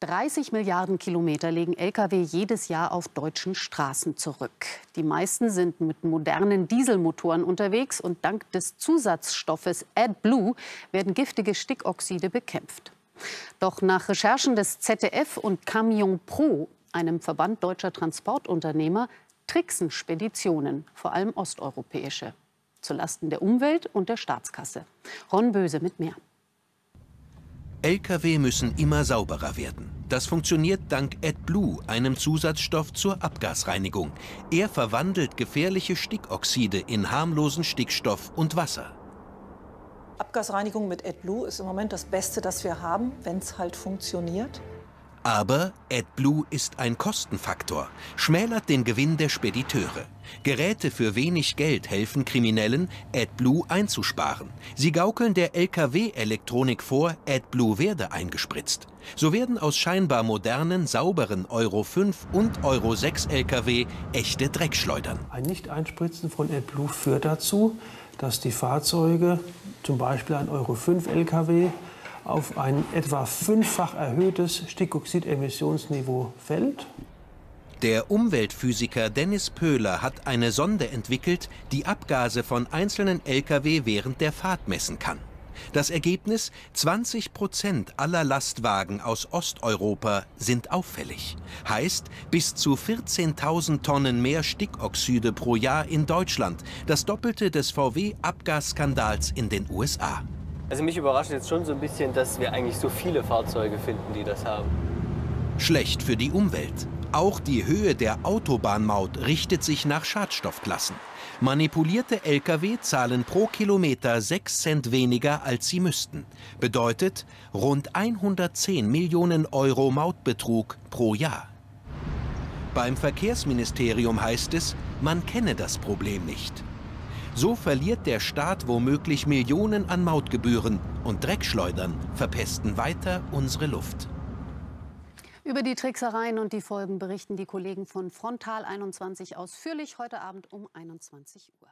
30 Milliarden Kilometer legen Lkw jedes Jahr auf deutschen Straßen zurück. Die meisten sind mit modernen Dieselmotoren unterwegs und dank des Zusatzstoffes AdBlue werden giftige Stickoxide bekämpft. Doch nach Recherchen des ZDF und Camion Pro, einem Verband deutscher Transportunternehmer, tricksen Speditionen, vor allem osteuropäische, zulasten der Umwelt und der Staatskasse. Ron Böse mit mehr. Lkw müssen immer sauberer werden. Das funktioniert dank AdBlue, einem Zusatzstoff zur Abgasreinigung. Er verwandelt gefährliche Stickoxide in harmlosen Stickstoff und Wasser. Abgasreinigung mit AdBlue ist im Moment das Beste, das wir haben, wenn es halt funktioniert. Aber AdBlue ist ein Kostenfaktor, schmälert den Gewinn der Spediteure. Geräte für wenig Geld helfen Kriminellen, AdBlue einzusparen. Sie gaukeln der Lkw-Elektronik vor, AdBlue werde eingespritzt. So werden aus scheinbar modernen, sauberen Euro 5 und Euro 6 Lkw echte Dreckschleudern. Ein Nicht-Einspritzen von AdBlue führt dazu, dass die Fahrzeuge, zum Beispiel ein Euro 5 Lkw, auf ein etwa fünffach erhöhtes Stickoxidemissionsniveau fällt. Der Umweltphysiker Dennis Pöhler hat eine Sonde entwickelt, die Abgase von einzelnen Lkw während der Fahrt messen kann. Das Ergebnis? 20 Prozent aller Lastwagen aus Osteuropa sind auffällig. Heißt, bis zu 14.000 Tonnen mehr Stickoxide pro Jahr in Deutschland. Das Doppelte des VW-Abgasskandals in den USA. Also mich überrascht jetzt schon so ein bisschen, dass wir eigentlich so viele Fahrzeuge finden, die das haben. Schlecht für die Umwelt. Auch die Höhe der Autobahnmaut richtet sich nach Schadstoffklassen. Manipulierte Lkw zahlen pro Kilometer 6 Cent weniger, als sie müssten. Bedeutet rund 110 Millionen Euro Mautbetrug pro Jahr. Beim Verkehrsministerium heißt es, man kenne das Problem nicht. So verliert der Staat womöglich Millionen an Mautgebühren und Dreckschleudern verpesten weiter unsere Luft. Über die Tricksereien und die Folgen berichten die Kollegen von Frontal 21 ausführlich heute Abend um 21 Uhr.